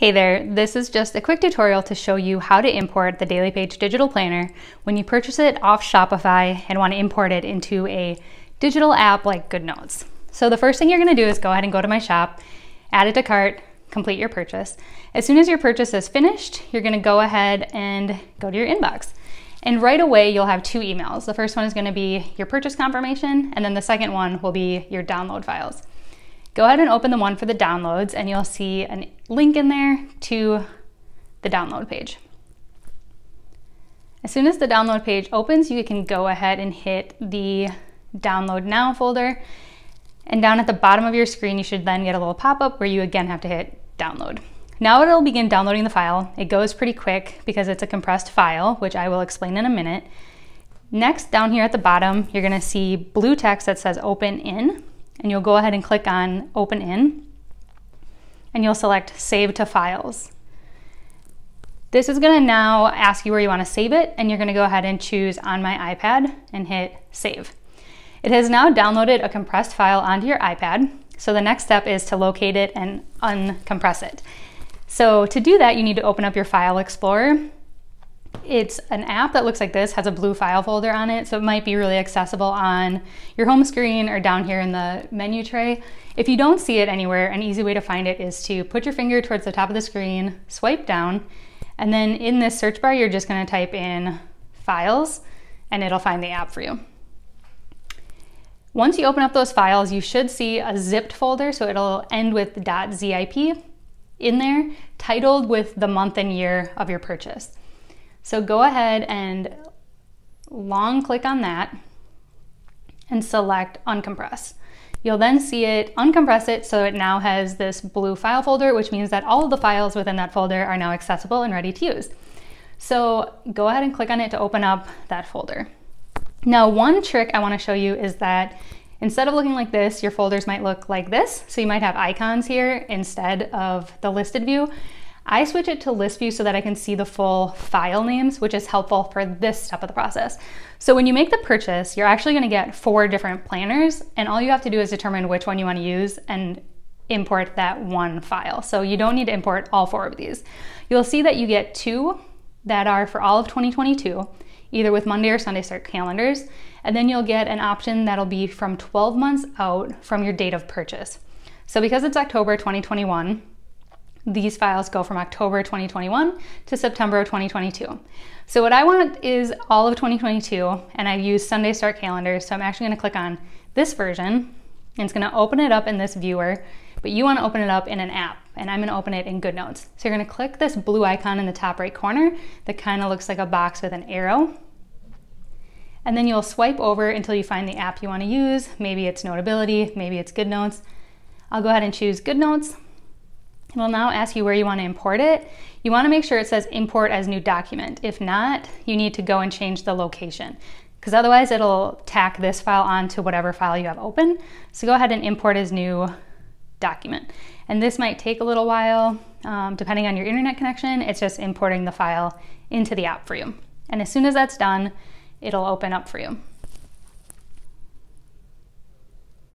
Hey there, this is just a quick tutorial to show you how to import the Daily Page Digital Planner when you purchase it off Shopify and want to import it into a digital app like GoodNotes. So the first thing you're going to do is go ahead and go to my shop, add it to cart, complete your purchase. As soon as your purchase is finished, you're going to go ahead and go to your inbox. And right away, you'll have two emails. The first one is going to be your purchase confirmation, and then the second one will be your download files. Go ahead and open the one for the downloads and you'll see a link in there to the download page. As soon as the download page opens, you can go ahead and hit the download now folder. And down at the bottom of your screen, you should then get a little pop-up where you again have to hit download. Now it'll begin downloading the file. It goes pretty quick because it's a compressed file, which I will explain in a minute. Next, down here at the bottom, you're gonna see blue text that says open in and you'll go ahead and click on Open In, and you'll select Save to Files. This is gonna now ask you where you wanna save it, and you're gonna go ahead and choose on my iPad and hit Save. It has now downloaded a compressed file onto your iPad, so the next step is to locate it and uncompress it. So to do that, you need to open up your File Explorer it's an app that looks like this, has a blue file folder on it, so it might be really accessible on your home screen or down here in the menu tray. If you don't see it anywhere, an easy way to find it is to put your finger towards the top of the screen, swipe down, and then in this search bar, you're just gonna type in files and it'll find the app for you. Once you open up those files, you should see a zipped folder, so it'll end with .zip in there, titled with the month and year of your purchase. So go ahead and long click on that and select uncompress. You'll then see it uncompress it so it now has this blue file folder, which means that all of the files within that folder are now accessible and ready to use. So go ahead and click on it to open up that folder. Now, one trick I wanna show you is that instead of looking like this, your folders might look like this. So you might have icons here instead of the listed view. I switch it to list view so that I can see the full file names, which is helpful for this step of the process. So when you make the purchase, you're actually gonna get four different planners and all you have to do is determine which one you wanna use and import that one file. So you don't need to import all four of these. You'll see that you get two that are for all of 2022, either with Monday or Sunday start calendars, and then you'll get an option that'll be from 12 months out from your date of purchase. So because it's October 2021, these files go from October 2021 to September of 2022. So what I want is all of 2022 and I use Sunday Start Calendar. So I'm actually gonna click on this version and it's gonna open it up in this viewer, but you wanna open it up in an app and I'm gonna open it in GoodNotes. So you're gonna click this blue icon in the top right corner that kind of looks like a box with an arrow. And then you'll swipe over until you find the app you wanna use. Maybe it's Notability, maybe it's GoodNotes. I'll go ahead and choose GoodNotes it will now ask you where you want to import it. You want to make sure it says import as new document. If not, you need to go and change the location because otherwise it'll tack this file onto whatever file you have open. So go ahead and import as new document. And this might take a little while, um, depending on your internet connection. It's just importing the file into the app for you. And as soon as that's done, it'll open up for you.